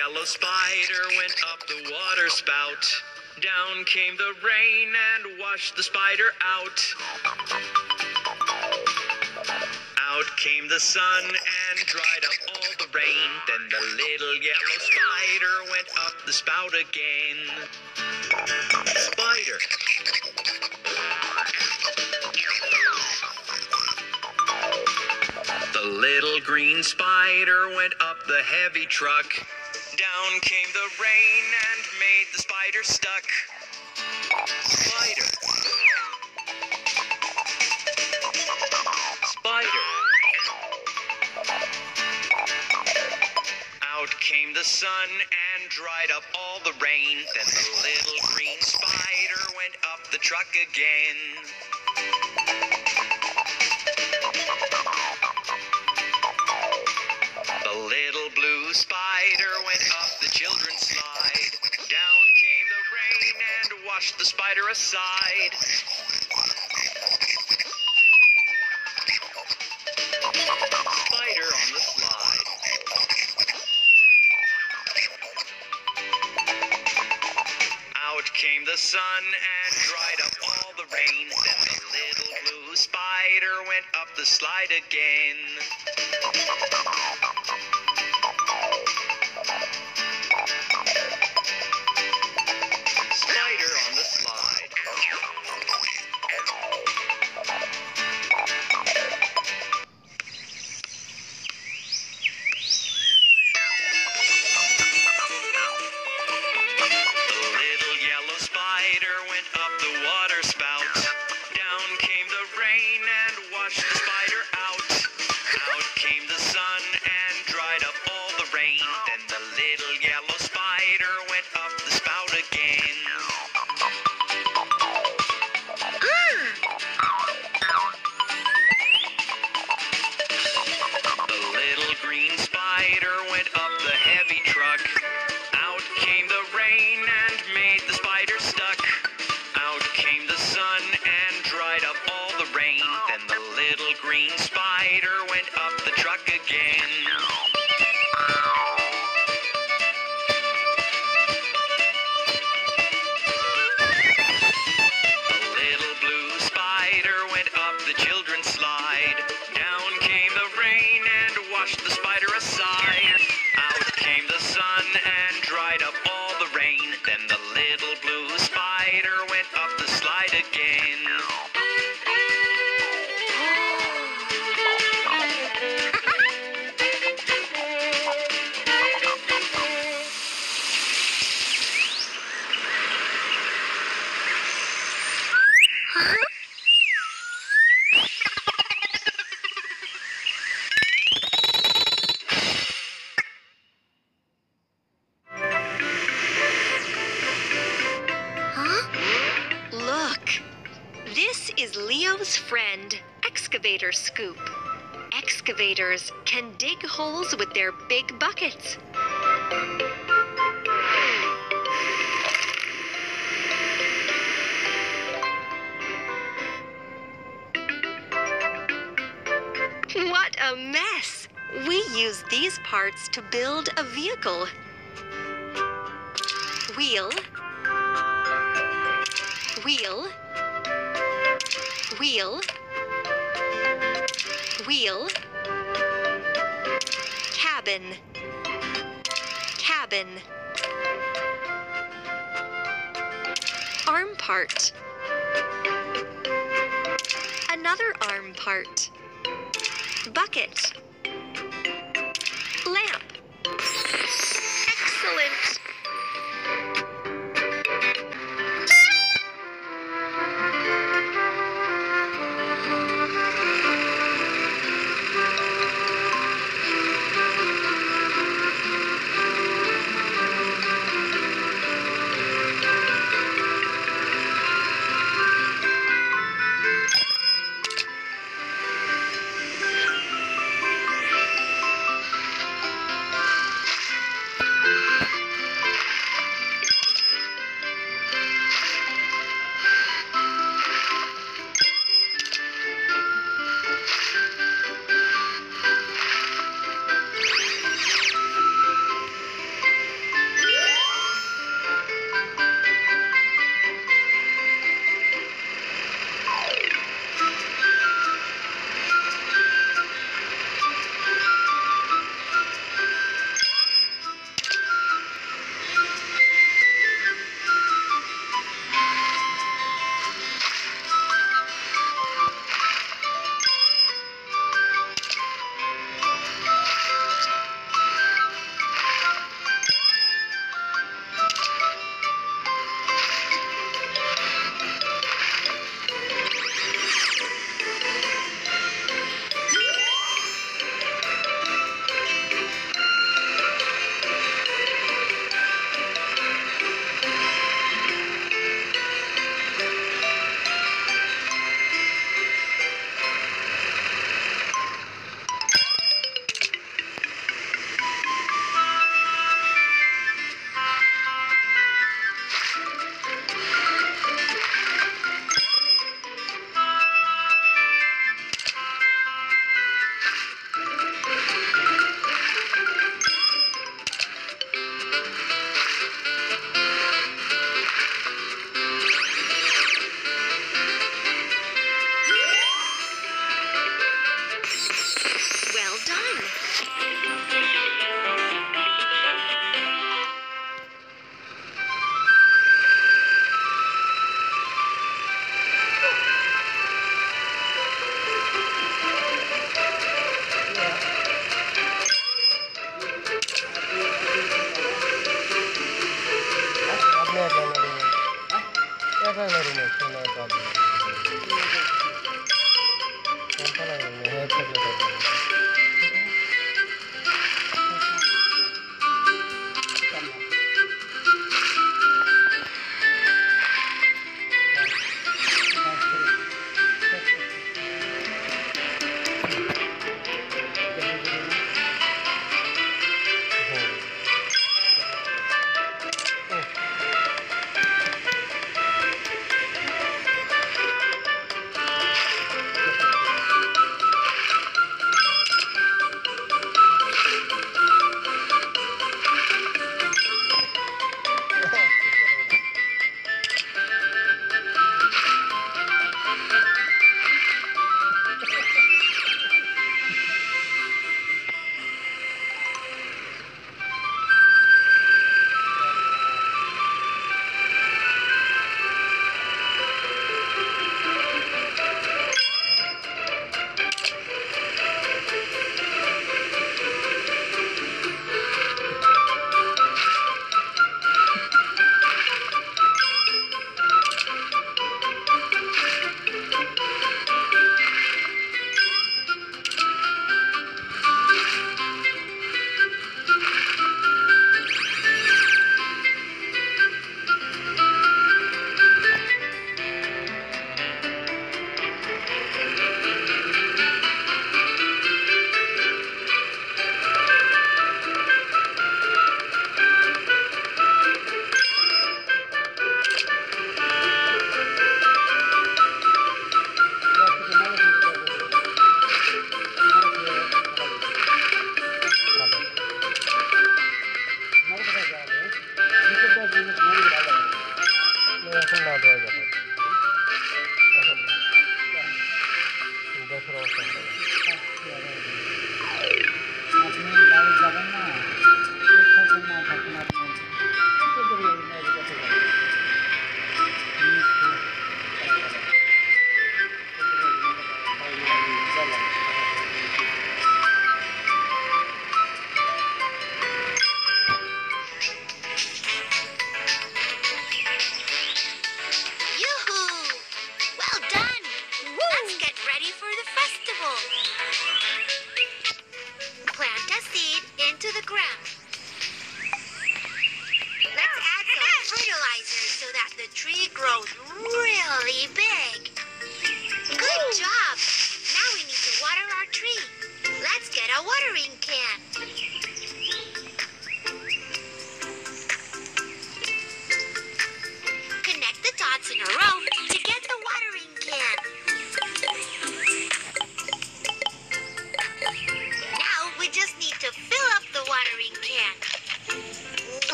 yellow spider went up the water spout. Down came the rain and washed the spider out. Out came the sun and dried up all the rain. Then the little yellow spider went up the spout again. Spider. The little green spider went up the heavy truck. Down came the rain and made the spider stuck. Spider. Spider. Out came the sun and dried up all the rain. Then the little green spider went up the truck again. Children's slide. Down came the rain and washed the spider aside. Spider on the slide. Out came the sun and dried up all the rain. Then the little blue spider went up the slide again. Leo's friend, Excavator Scoop. Excavators can dig holes with their big buckets. What a mess! We use these parts to build a vehicle. Wheel. Wheel. Wheel. Wheel. Cabin. Cabin. Arm part. Another arm part. Bucket. Lamp. well done.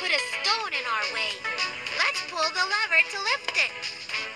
put a stone in our way. Let's pull the lever to lift it.